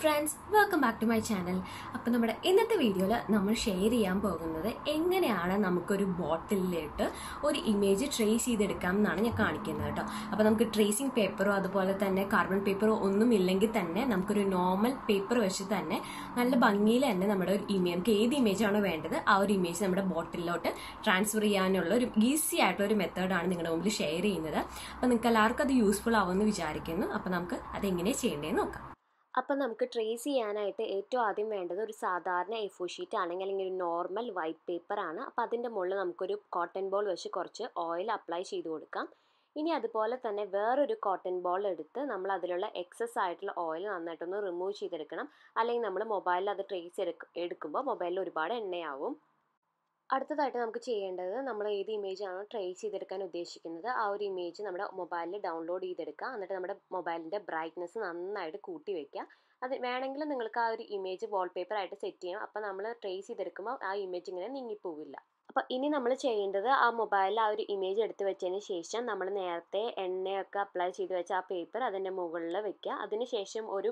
Friends welcome back to my channel അപ്പോൾ നമ്മുടെ ഇന്നത്തെ വീഡിയോയിൽ നമ്മൾ ഷെയർ ചെയ്യാൻ പോകുന്നത് എങ്ങനെയാണ് നമുക്കൊരു ബോട്ടിലിട്ട് ഒരു ഇമേജ് ട്രേസ് ചെയ്തെടുക്കാം എന്നാണ് ഞാൻ കാണിക്കുന്നത് കേട്ടോ അപ്പോൾ നമുക്ക് ട്രേസിങ് പേപ്പറോ അതുപോലെ തന്നെ കാർബൺ പേപ്പറോ ഒന്നും ഇല്ലെങ്കിൽ തന്നെ നമുക്കൊരു നോർമൽ പേപ്പർ വെച്ച് തന്നെ നല്ല ഭംഗിയിൽ തന്നെ നമ്മുടെ ഒരു ഇമേജ് നമുക്ക് ഏത് ഇമേജ് ആണോ വേണ്ടത് ആ ഒരു ഇമേജ് നമ്മുടെ ബോട്ടിലോട്ട് ട്രാൻസ്ഫർ ചെയ്യാനുള്ള ഒരു ഈസി ആയിട്ടുള്ള ഒരു മെത്തേഡാണ് നിങ്ങളുടെ മുമ്പിൽ ഷെയർ ചെയ്യുന്നത്. അപ്പോൾ നിങ്ങൾക്ക് എല്ലാവർക്കും അത് യൂസ്ഫുൾ ആവുമെന്ന് വിചാരിക്കുന്നു. അപ്പോൾ നമുക്ക് അതെങ്ങനെ ചെയ്യേണ്ടതെന്ന് നോക്കാം. അപ്പം നമുക്ക് ട്രേസ് ചെയ്യാനായിട്ട് ഏറ്റവും ആദ്യം വേണ്ടത് ഒരു സാധാരണ എ ഫോർ ഷീറ്റ് ആണെങ്കിൽ അല്ലെങ്കിൽ ഒരു നോർമൽ വൈറ്റ് പേപ്പർ ആണ്. അപ്പം അതിന്റെ മുകളിൽ നമുക്കൊരു കോട്ടൺ ബോൾ വെച്ച് കുറച്ച് ഓയിൽ അപ്ലൈ ചെയ്ത് കൊടുക്കാം. ഇനി അതുപോലെ തന്നെ വേറൊരു കോട്ടൺ ബോൾ എടുത്ത് നമ്മൾ അതിലുള്ള എക്സസ് ആയിട്ടുള്ള ഓയിൽ നന്നായിട്ടൊന്ന് റിമൂവ് ചെയ്തെടുക്കണം. അല്ലെങ്കിൽ നമ്മൾ മൊബൈലിൽ അത് ട്രേസ് എടുക്കുമ്പോൾ മൊബൈലിൽ ഒരുപാട് എണ്ണയാവും. അടുത്തതായിട്ട് നമുക്ക് ചെയ്യേണ്ടത് നമ്മൾ ഏത് ഇമേജ് ആണോ ട്രേസ് ചെയ്തെടുക്കാൻ ഉദ്ദേശിക്കുന്നത് ആ ഒരു ഇമേജ് നമ്മുടെ മൊബൈലിൽ ഡൗൺലോഡ് ചെയ്തെടുക്കുക. എന്നിട്ട് നമ്മുടെ മൊബൈലിന്റെ ബ്രൈറ്റ്നസ് നന്നായിട്ട് കൂട്ടി വയ്ക്കുക അത് വേണമെങ്കിൽ നിങ്ങൾക്ക് ആ ഒരു ഇമേജ് വാൾപേപ്പർ ആയിട്ട് സെറ്റ് ചെയ്യാം. അപ്പോൾ നമ്മൾ ട്രേസ് ചെയ്തെടുക്കുമ്പോൾ ആ ഇമേജ് ഇങ്ങനെ നീങ്ങിപ്പോവില്ല. അപ്പോൾ ഇനി നമ്മൾ ചെയ്യേണ്ടത് ആ മൊബൈലിൽ ആ ഒരു ഇമേജ് എടുത്ത് വെച്ചതിന് ശേഷം നമ്മൾ നേരത്തെ എണ്ണയൊക്കെ അപ്ലൈ ചെയ്ത് വെച്ച ആ പേപ്പർ അതിന്റെ മുകളിൽ വെക്കുക അതിനുശേഷം ഒരു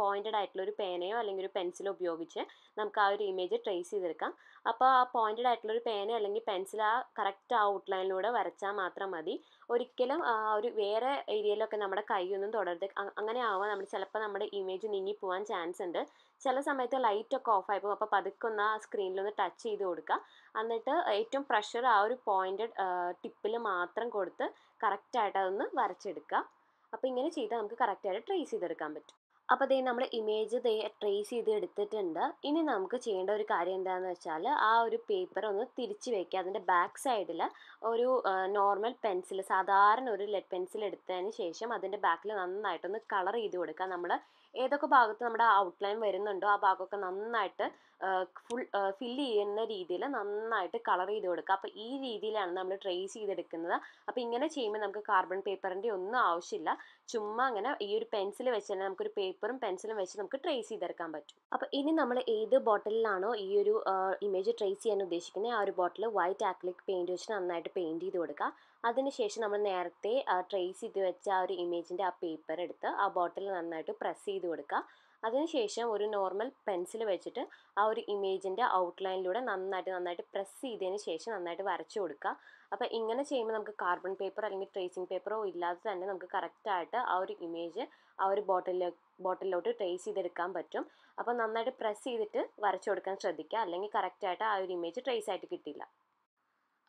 പോയിന്റഡ് ആയിട്ടുള്ള ഒരു പേനയോ അല്ലെങ്കിൽ ഒരു പെൻസിലോ ഉപയോഗിച്ച് നമുക്ക് ആ ഒരു ഇമേജ് ട്രേസ് ചെയ്തെടുക്കാം. അപ്പോൾ ആ പോയിന്റഡ് ആയിട്ടുള്ള ഒരു പേന അല്ലെങ്കിൽ പെൻസിൽ ആ കറക്റ്റ് ഔട്ട്ലൈനിലൂടെ വരച്ചാൽ മാത്രം മതി. ഒരിക്കലും ആ ഒരു വേറെ ഏരിയയിലൊക്കെ നമ്മുടെ കൈയൊന്നും തുടരുത്. അങ്ങനെ ആവാൻ നമ്മൾ ചിലപ്പോൾ നമ്മുടെ ഇമേജ് നീങ്ങി പോകാൻ ചാൻസ് ഉണ്ട്. ചില സമയത്ത് ലൈറ്റൊക്കെ ഓഫ് ആയി അപ്പോൾ പതുക്കെ ഒന്ന് ആ സ്ക്രീനിലൊന്ന് ടച്ച് ചെയ്ത് കൊടുക്കുക എന്നിട്ട് ഏറ്റവും പ്രഷർ ആ ഒരു പോയിന്റഡ് ടിപ്പിൽ മാത്രം കൊടുത്ത് കറക്റ്റായിട്ട് അതൊന്ന് വരച്ചെടുക്കുക. അപ്പോൾ ഇങ്ങനെ ചെയ്താൽ നമുക്ക് കറക്റ്റായിട്ട് ട്രേസ് ചെയ്തെടുക്കാൻ പറ്റും. അപ്പോൾ ദേ നമ്മൾ ഇമേജ് ദേ ട്രേസ് ചെയ്ത് എടുത്തിട്ടുണ്ട്. ഇനി നമുക്ക് ചെയ്യേണ്ട ഒരു കാര്യം എന്താണെന്ന് വെച്ചാൽ ആ ഒരു പേപ്പർ ഒന്ന് തിരിച്ച് വെക്കുക. അതിന്റെ ബാക്ക് സൈഡിൽ ഒരു നോർമൽ പെൻസിൽ സാധാരണ ഒരു ലെഡ് പെൻസിൽ എടുത്തതിന് ശേഷം അതിന്റെ ബാക്കിൽ നന്നായിട്ടൊന്ന് കളർ ചെയ്ത് കൊടുക്കുക. നമ്മൾ ഏതൊക്കെ ഭാഗത്ത് നമ്മുടെ ഔട്ട്ലൈൻ വരുന്നുണ്ടോ ആ ഭാഗമൊക്കെ നന്നായിട്ട് ഫുൾ ഫില്ല് ചെയ്യുന്ന രീതിയിൽ നന്നായിട്ട് കളർ ചെയ്ത് കൊടുക്കുക. അപ്പോൾ ഈ രീതിയിലാണ് നമ്മൾ ട്രേസ് ചെയ്തെടുക്കുന്നത്. അപ്പോൾ ഇങ്ങനെ ചെയ്യുമ്പോൾ നമുക്ക് കാർബൺ പേപ്പറിന്റെ ഒന്നും ആവശ്യമില്ല. ചുമ്മാ അങ്ങനെ ഈ ഒരു പെൻസിൽ വെച്ച് തന്നെ നമുക്കൊരു പേപ്പറും പെൻസിലും വെച്ച് നമുക്ക് ട്രേസ് ചെയ്തെടുക്കാൻ പറ്റും. അപ്പോൾ ഇനി നമ്മൾ ഏത് ബോട്ടിലാണോ ഈ ഒരു ഇമേജ് ട്രേസ് ചെയ്യാൻ ഉദ്ദേശിക്കുന്നത് ആ ഒരു ബോട്ടിൽ വൈറ്റ് ആക്ലിക് പെയിന്റ് വെച്ച് നന്നായിട്ട് പെയിന്റ് ചെയ്ത് കൊടുക്കുക. അതിനുശേഷം നമ്മൾ നേരത്തെ ട്രേസ് ചെയ്ത് വെച്ച ആ ഒരു ഇമേജിന്റെ ആ പേപ്പർ എടുത്ത് ആ ബോട്ടിൽ നന്നായിട്ട് പ്രസ് ചെയ്ത് കൊടുക്കുക അതിനുശേഷം ഒരു നോർമൽ പെൻസിൽ വെച്ചിട്ട് ആ ഒരു ഇമേജിന്റെ ഔട്ട്ലൈനിലൂടെ നന്നായിട്ട് നന്നായിട്ട് പ്രസ് ചെയ്തതിന് ശേഷം നന്നായിട്ട് വരച്ചു കൊടുക്കുക. അപ്പോൾ ഇങ്ങനെ ചെയ്യുമ്പോൾ നമുക്ക് കാർബൺ പേപ്പർ അല്ലെങ്കിൽ ട്രേസിങ് പേപ്പറോ ഇല്ലാതെ തന്നെ നമുക്ക് കറക്റ്റായിട്ട് ആ ഒരു ഇമേജ് ആ ഒരു ബോട്ടിലെ ബോട്ടിലോട്ട് ട്രേസ് ചെയ്തെടുക്കാൻ പറ്റും. അപ്പോൾ നന്നായിട്ട് പ്രസ് ചെയ്തിട്ട് വരച്ചു കൊടുക്കാൻ ശ്രദ്ധിക്കുക. അല്ലെങ്കിൽ കറക്റ്റായിട്ട് ആ ഒരു ഇമേജ് ട്രേസ് ആയിട്ട് കിട്ടില്ല.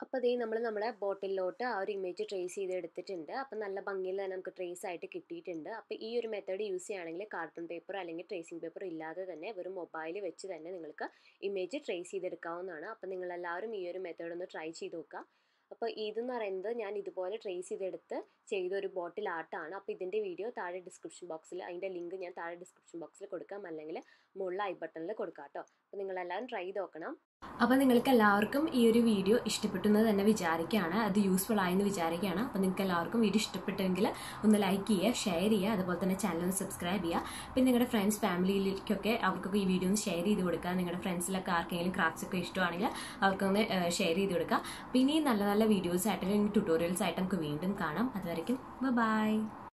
അപ്പോൾ അതേ നമ്മൾ നമ്മുടെ ബോട്ടിലോട്ട് ആ ഒരു ഇമേജ് ട്രേസ് ചെയ്ത് എടുത്തിട്ടുണ്ട് അപ്പോൾ നല്ല ഭംഗിയിൽ തന്നെ നമുക്ക് ട്രേസ് ആയിട്ട് കിട്ടിയിട്ടുണ്ട്. അപ്പോൾ ഈ ഒരു മെത്തേഡ് യൂസ് ചെയ്യുകയാണെങ്കിൽ കാർബൺ പേപ്പർ അല്ലെങ്കിൽ ട്രേസിംഗ് പേപ്പർ ഇല്ലാതെ തന്നെ വെറും മൊബൈൽ വെച്ച് തന്നെ നിങ്ങൾക്ക് ഇമേജ് ട്രേസ് ചെയ്തെടുക്കാവുന്നതാണ്. അപ്പോൾ നിങ്ങളെല്ലാവരും ഈ ഒരു മെത്തേഡ് ഒന്ന് ട്രൈ ചെയ്ത് നോക്കുക. അപ്പോൾ ഇതെന്ന് പറയുന്നത് ഞാൻ ഇതുപോലെ ട്രേസ് ചെയ്തെടുത്ത് ചെയ്ത ഒരു ബോട്ടിൽ ആർട്ടാണ്. അപ്പോൾ ഇതിന്റെ വീഡിയോ താഴെ ഡിസ്ക്രിപ്ഷൻ ബോക്സിൽ അതിന്റെ ലിങ്ക് ഞാൻ താഴെ ഡിസ്ക്രിപ്ഷൻ ബോക്സിൽ കൊടുക്കാം. അല്ലെങ്കിൽ മുകളിൽ ഐ ബട്ടണിൽ കൊടുക്കാം കേട്ടോ. അപ്പോൾ നിങ്ങളെല്ലാവരും ട്രൈ ചെയ്ത് നോക്കണം. അപ്പോൾ നിങ്ങൾക്ക് എല്ലാവർക്കും ഈ ഒരു വീഡിയോ ഇഷ്ടപ്പെട്ടു എന്ന് തന്നെ വിചാരിക്കുകയാണ്. അത് യൂസ്ഫുൾ ആയെന്ന് വിചാരിക്കുകയാണ്. അപ്പോൾ നിങ്ങൾക്ക് എല്ലാവർക്കും വീഡിയോ ഇഷ്ടപ്പെട്ടെങ്കിൽ ഒന്ന് ലൈക്ക് ചെയ്യുക ഷെയർ ചെയ്യുക അതുപോലെ തന്നെ ചാനൽ ഒന്ന് സബ്സ്ക്രൈബ് ചെയ്യുക. പിന്നെ നിങ്ങളുടെ ഫ്രണ്ട്സ് ഫാമിലിയിലേക്കൊക്കെ അവർക്കൊക്കെ ഈ വീഡിയോ ഒന്ന് ഷെയർ ചെയ്ത് കൊടുക്കുക. നിങ്ങളുടെ ഫ്രണ്ട്സിലൊക്കെ ആർക്കെങ്കിലും ക്രാഫ്റ്റ്സ് ഒക്കെ ഇഷ്ടമാണെങ്കിൽ അവർക്കൊന്ന് ഷെയർ ചെയ്ത് കൊടുക്കുക. പിന്നെ നല്ല നല്ല വീഡിയോസ് അല്ലെങ്കിൽ ട്യൂട്ടോറിയൽസ് ആയിട്ട് നമുക്ക് വീണ്ടും കാണാം. അതുവരെയും ബൈ